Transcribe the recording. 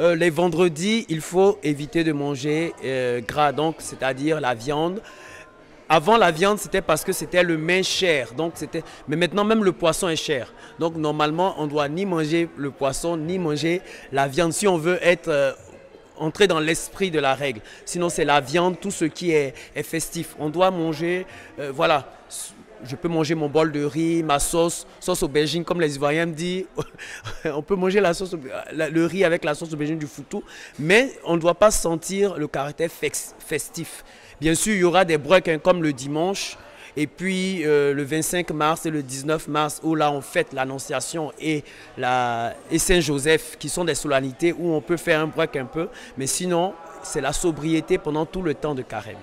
Euh, les vendredis, il faut éviter de manger euh, gras, donc c'est-à-dire la viande. Avant la viande, c'était parce que c'était le main cher. Donc c'était, mais maintenant même le poisson est cher. Donc normalement, on doit ni manger le poisson ni manger la viande si on veut être euh, entrer dans l'esprit de la règle. Sinon, c'est la viande, tout ce qui est, est festif. On doit manger, voilà. Je peux manger mon bol de riz, ma sauce, sauce aubergine, comme les Ivoiriens me disent. on peut manger le riz avec la sauce aubergine du foutou, mais on ne doit pas sentir le caractère festif. Bien sûr, il y aura des breaks hein, comme le dimanche. Et puis euh, le 25 mars et le 19 mars, où là on fête l'Annonciation et, et Saint-Joseph, qui sont des solennités où on peut faire un break un peu. Mais sinon, c'est la sobriété pendant tout le temps de carême.